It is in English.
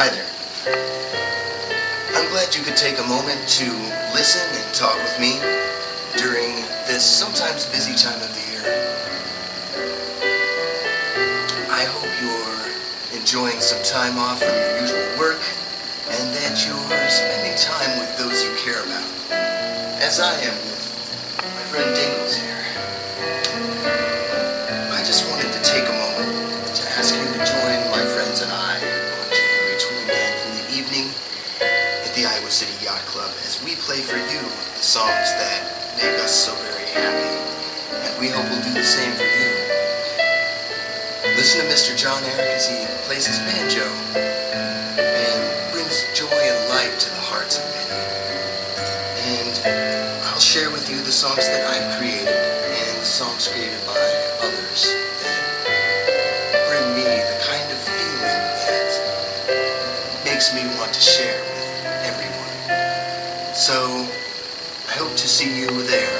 Hi there. I'm glad you could take a moment to listen and talk with me during this sometimes busy time of the year. I hope you're enjoying some time off from your usual work and that you're spending time with those you care about, as I am with my friend Dingles here. City Yacht Club as we play for you the songs that make us so very happy. And we hope we'll do the same for you. Listen to Mr. John Eric as he plays his banjo and brings joy and light to the hearts of many. And I'll share with you the songs that I've created and the songs created by others that bring me the kind of feeling that makes me want to share. So I hope to see you there. on January 29th